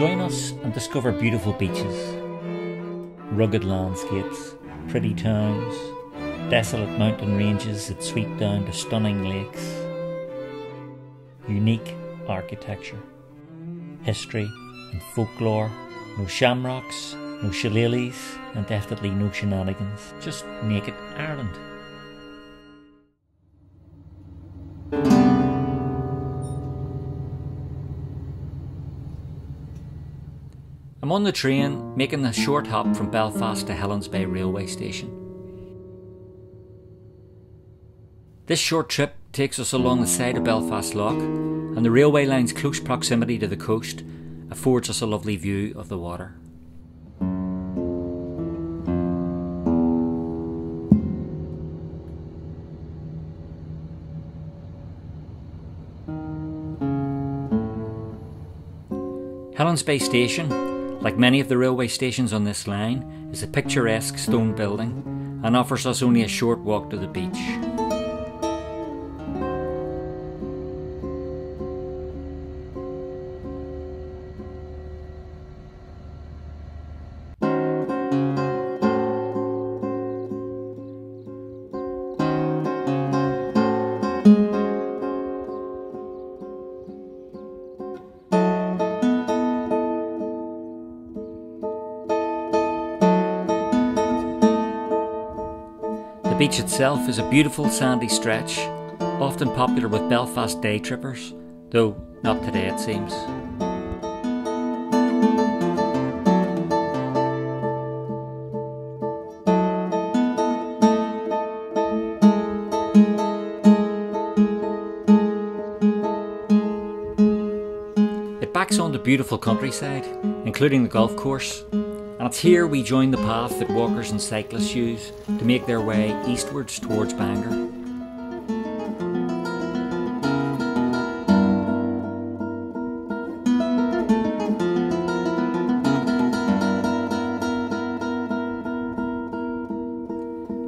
Join us and discover beautiful beaches, rugged landscapes, pretty towns, desolate mountain ranges that sweep down to stunning lakes, unique architecture, history and folklore, no shamrocks, no shillelaghs, and definitely no shenanigans, just naked Ireland. I'm on the train making a short hop from Belfast to Helens Bay railway station. This short trip takes us along the side of Belfast Lough, and the railway line's close proximity to the coast affords us a lovely view of the water. Helens Bay Station, like many of the railway stations on this line, is a picturesque stone building and offers us only a short walk to the beach. Beach itself is a beautiful sandy stretch, often popular with Belfast day trippers, though not today it seems. It backs on onto beautiful countryside, including the golf course, and it's here we join the path that walkers and cyclists use to make their way eastwards towards Bangor.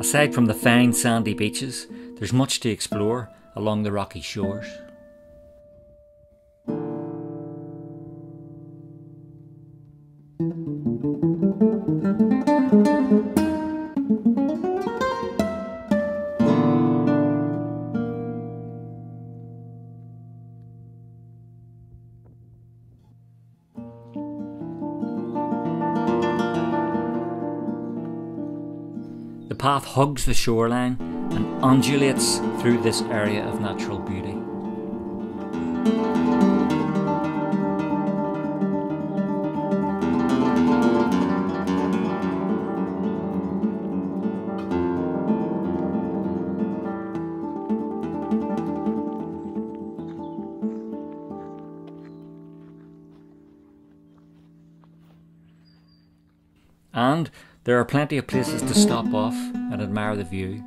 Aside from the fine sandy beaches, there's much to explore along the rocky shores. Path hugs the shoreline and undulates through this area of natural beauty. And there are plenty of places to stop off and admire the view.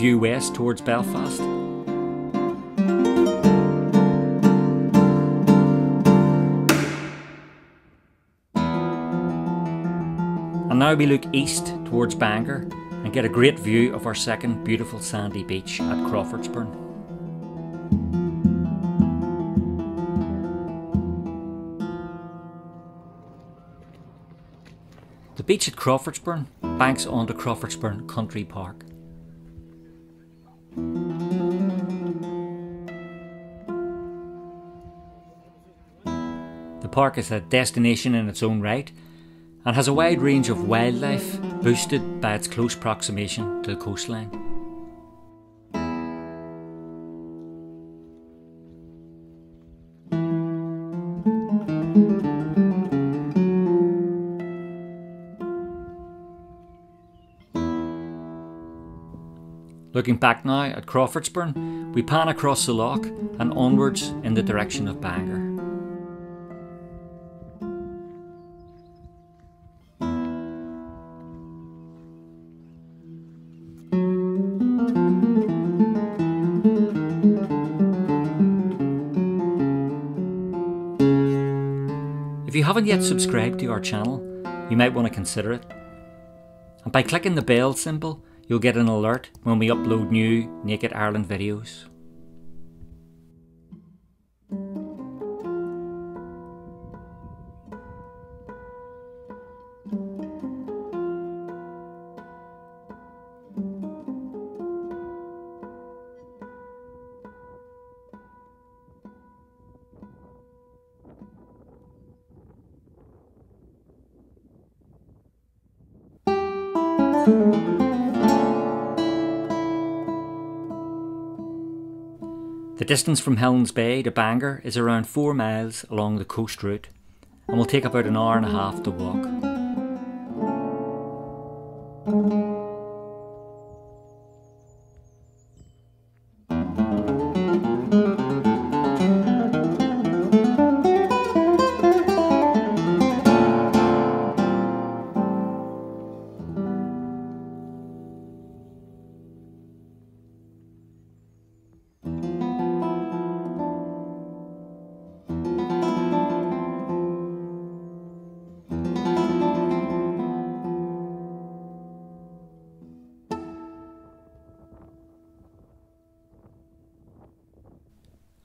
View west towards Belfast. And now we look east towards Bangor and get a great view of our second beautiful sandy beach at Crawfordsburn. The beach at Crawfordsburn banks onto Crawfordsburn Country Park. Park is a destination in its own right and has a wide range of wildlife boosted by its close proximation to the coastline. Looking back now at Crawfordsburn, we pan across the loch and onwards in the direction of Bangor. You haven't yet subscribed to our channel, you might want to consider it. And by clicking the bell symbol, you'll get an alert when we upload new Naked Ireland videos. The distance from Helens Bay to Bangor is around 4 miles along the coast route and will take about an hour and a half to walk.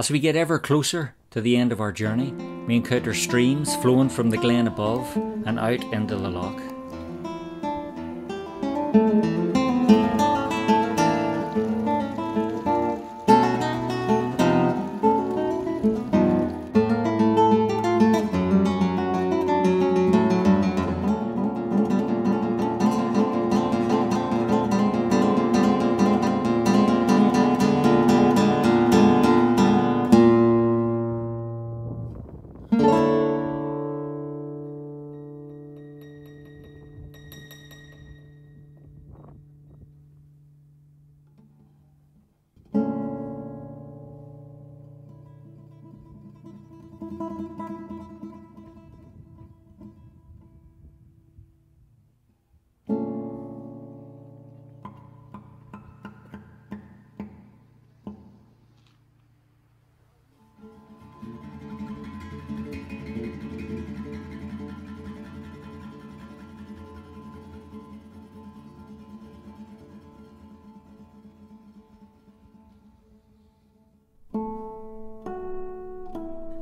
As we get ever closer to the end of our journey, we encounter streams flowing from the glen above and out into the loch.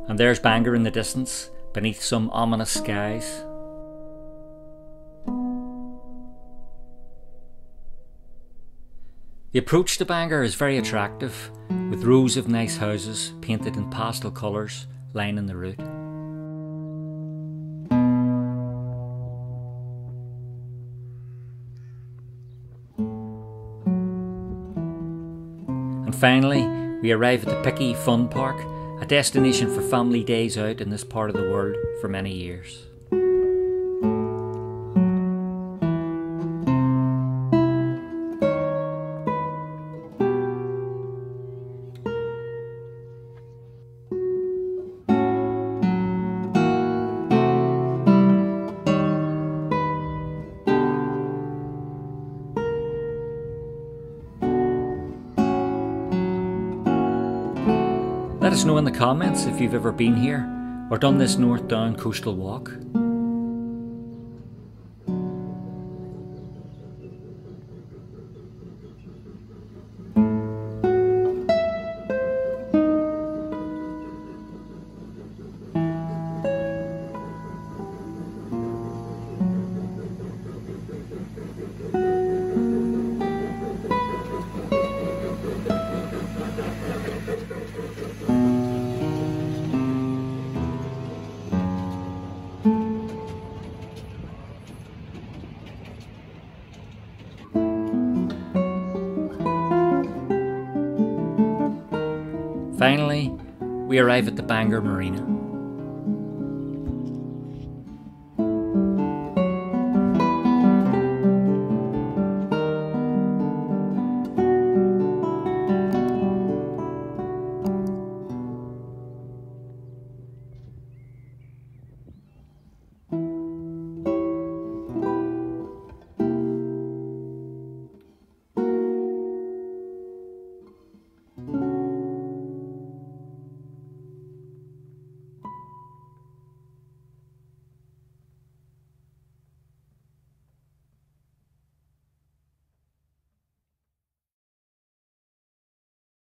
And there's Bangor in the distance, beneath some ominous skies. The approach to Bangor is very attractive, with rows of nice houses painted in pastel colours lining the route. And finally, we arrive at the Pickie Fun Park destination for family days out in this part of the world for many years. Us know in the comments if you've ever been here or done this north down coastal walk. We arrive at the Bangor Marina.